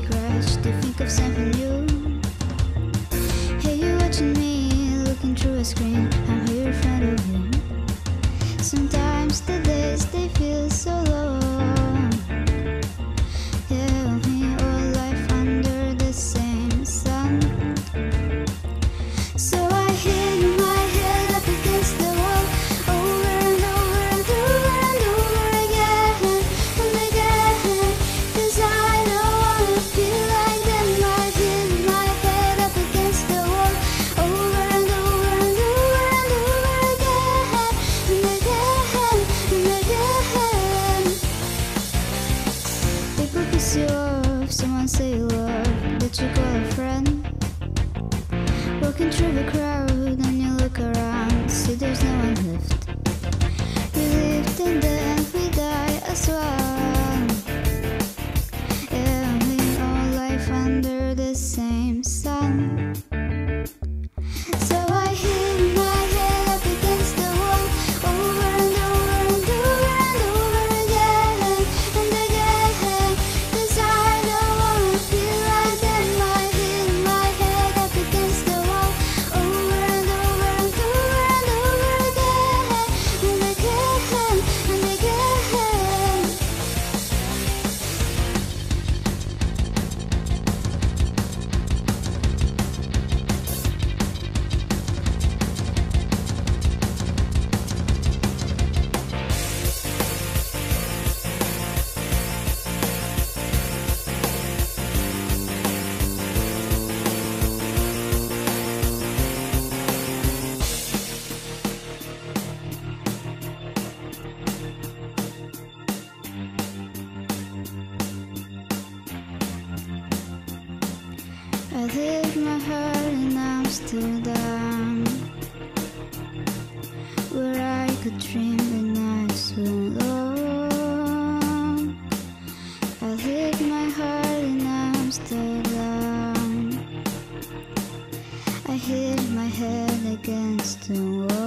big rush to think of something new. Hey, you're watching me, looking through a screen. with your girlfriend Walking through the crowd and you look around See there's no one left. We lived and then we die as one. Living all life under the same sun. I my heart in Amsterdam, where I could dream the nights. I my heart in Amsterdam. I hit my head against the wall.